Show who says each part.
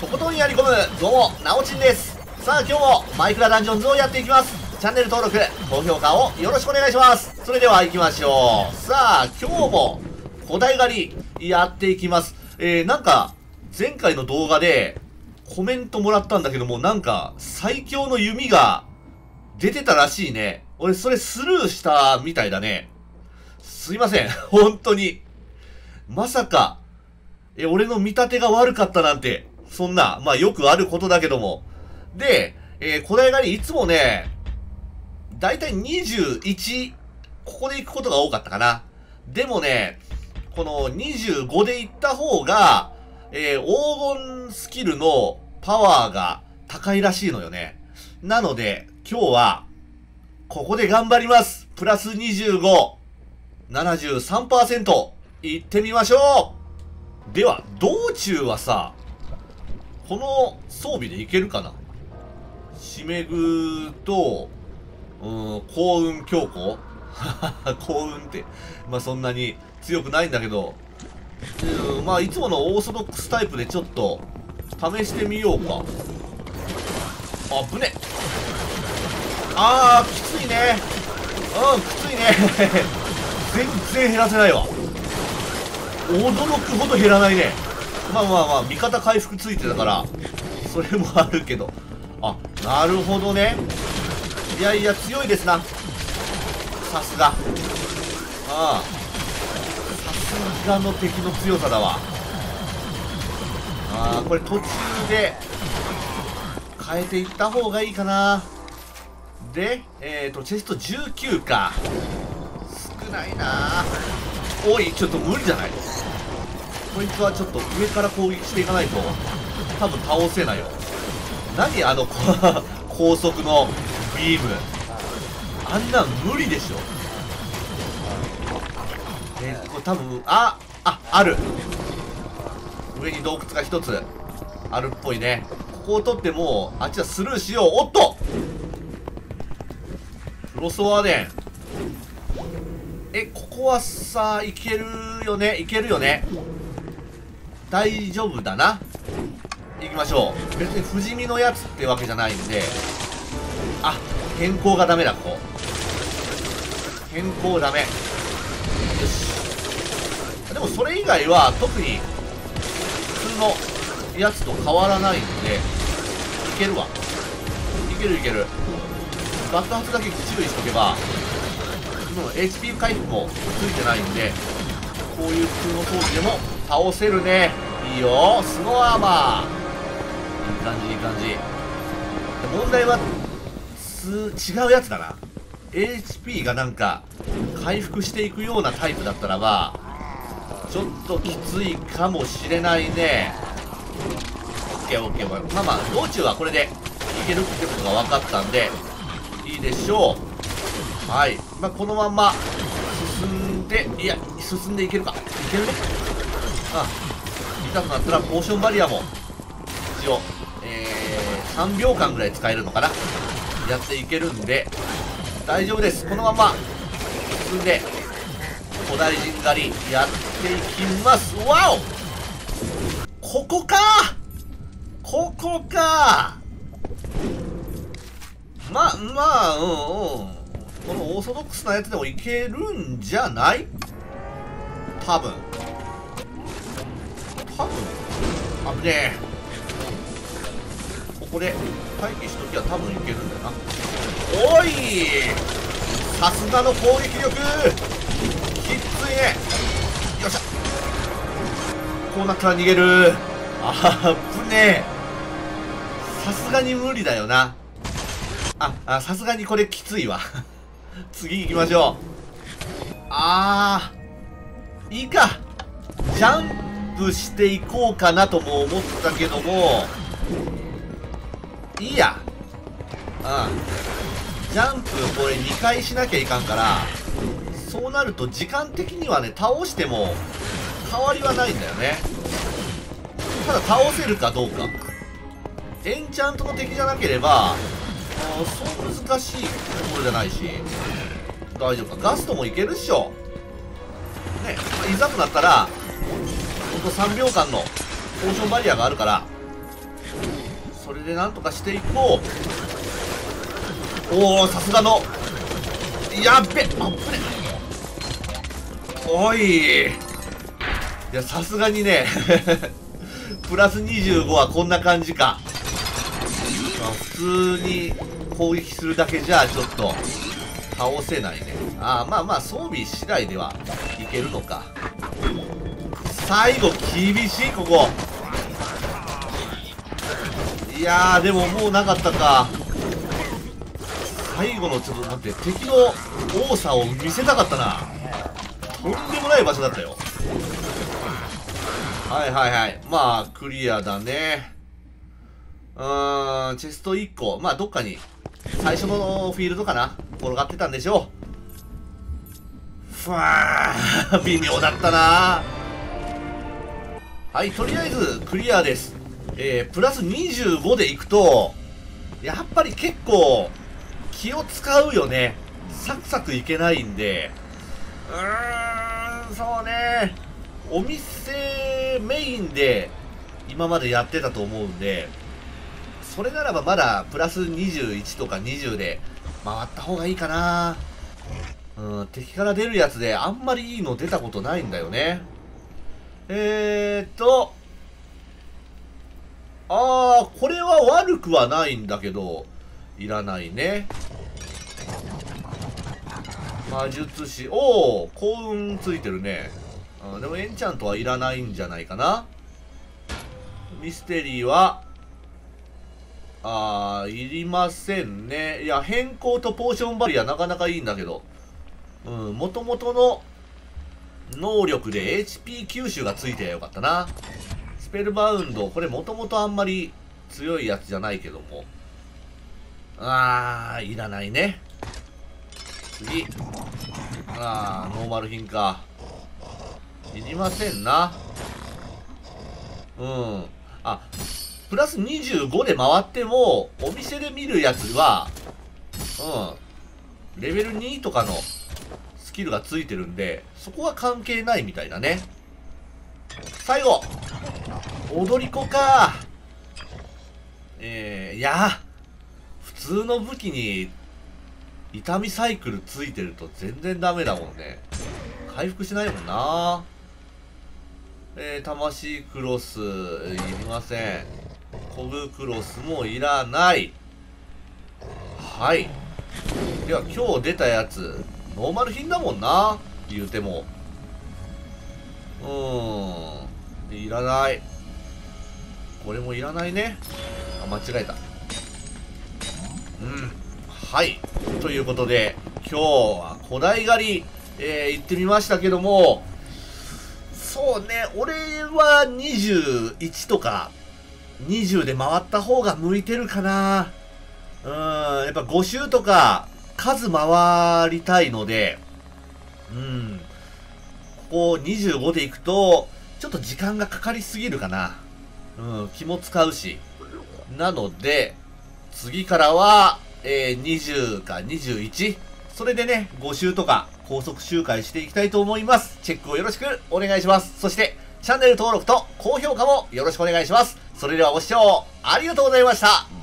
Speaker 1: とことんやり込むどうもなおちんです。さあ今日もマイクラダンジョンズをやっていきます。チャンネル登録高評価をよろしくお願いします。それでは行きましょう。さあ今日も古代狩りやっていきます。えー、なんか前回の動画でコメントもらったんだけどもなんか最強の弓が出てたらしいね。俺それスルーしたみたいだね。すいません。本当に。まさかえ、俺の見立てが悪かったなんて、そんな、まあよくあることだけども。で、えー、古代狩りいつもね、だいたい21、ここで行くことが多かったかな。でもね、この25で行った方が、えー、黄金スキルのパワーが高いらしいのよね。なので、今日は、ここで頑張りますプラス25、73%、行ってみましょうでは、道中はさ、この装備でいけるかな？しめぐと、うん、幸運強行？幸運って、まあそんなに強くないんだけど、うん、まあいつものオーソドックスタイプでちょっと試してみようか。あぶねあー、きついね。うん、きついね。全然減らせないわ。驚くほど減らないねまあまあまあ味方回復ついてたからそれもあるけど。あなるほどね。いやいや強いですな。さすが。ああ。さすがの敵の強さだわ。ああこれ途中で変えていった方がいいかな。でえっ、ー、とチェスト19か。少ないな。おいちょっと無理じゃない？こいつはちょっと上から攻撃していかないと多分倒せないよ。何あの 高速のビーム。あんなん無理でしょ。えー、これ多分ああある。上に洞窟が1つ。あるっぽいね。ここを取ってもうあっちはスルーしよう。おっと！フロスワーデン。えここはさいけるよね？いけるよね？大丈夫だな。行きましょう。別に不死身のやつってわけじゃないんで。あ変更がダメだここ。変更ダメ。よし。でもそれ以外は特に普通のやつと変わらないんでいけるわ。いけるいける。爆発だけ注意しとけば今の HP 回復もついてないんでこういう普通の装置でも倒せるね。いいよ。スノーアーマー。いい感じいい感じ。問題は違うやつだな。HP がなんか回復していくようなタイプだったらばちょっときついかもしれないね。OKOK まあまあ道中はこれでいけるってことが分かったんでいいでしょう。はい。まあこのまま進んでいや進んでいけるか？いけるね？あ痛くなったらポーションバリアも一応、えー、3秒間ぐらい使えるのかな？やっていけるんで大丈夫です。このまま進んで古代人狩りやっていきます。わお！ここか！ここか！まあまあうんうん。このオーソドックスなやつでもいけるんじゃない？多分。多分。危ねえ。ここで待機しときは多分いけるんだよな。おい！さすがの攻撃力！きついね。よっしゃ。こうなったら逃げる。あぶねえ。さすがに無理だよな。あさすがにこれきついわ。次行きましょう。あー。いいか。ジャンプしていこうかなとも思ったけども。いいや。うんジャンプこれ2回しなきゃいかんからそうなると時間的にはね倒しても変わりはないんだよね。ただ倒せるかどうか。エンチャントの敵じゃなければそう難しいところじゃないし。大丈夫か。ガストもいけるっしょ、いざとなったらほんと3秒間のポーションバリアがあるからそれでなんとかしていこう。おおさすがのやっべあっぶねおい。いやさすがにね プラス25はこんな感じか、まあ、普通に攻撃するだけじゃちょっと倒せないね。ああまあまあ装備次第ではいけるのか。最後厳しいここ。いやーでももうなかったか。最後のちょっと待って敵の多さを見せたかったな。とんでもない場所だったよ。はいはいはい。まあクリアだね。うーんチェスト1個。まあどっかに最初のフィールドかな。転がってたんでしょう。ふわー微妙だったな。はいとりあえずクリアです。えー、プラス25でいくとやっぱり結構気を使うよね。サクサクいけないんで。うーんそうね。お店メインで今までやってたと思うんでそれならばまだプラス21とか20で回った方がいいかな。うん敵から出るやつであんまりいいの出たことないんだよね。えーっとああこれは悪くはないんだけどいらないね。魔術師。おお幸運ついてるね。あでもエンチャントはいらないんじゃないかな。ミステリーはああいりませんね。いや変更とポーションバリアなかなかいいんだけど。うんもともとの能力で HP 吸収がついてよかったな。スペルバウンドこれもともとあんまり強いやつじゃないけども。あーいらないね。次。あーノーマル品か。いりませんな。うん。あプラス25で回ってもお店で見るやつはうん。レベル2とかのキルがついてるんでそこは関係ないみたいだね。最後。踊り子か。えー、いや普通の武器に痛みサイクルついてると全然ダメだもんね。回復しないもんな。えー、魂クロスいりません。コブクロスもいらない。はい。では今日出たやつ。ノーマル品だもんな。言うても。うーん。いらない。これもいらないね。あ間違えた。うん。はい。ということで今日は古代狩り、えー、行ってみましたけどもそうね。俺は21とか20で回った方が向いてるかな。うん。やっぱ5周とか数回りたいのでうんここ25で行くとちょっと時間がかかりすぎるかなうん気も使うしなので次からは、えー、20か21それでね5周とか高速周回していきたいと思います。チェックをよろしくお願いします。そして、チャンネル登録と高評価もよろしくお願いします。それではご視聴ありがとうございました。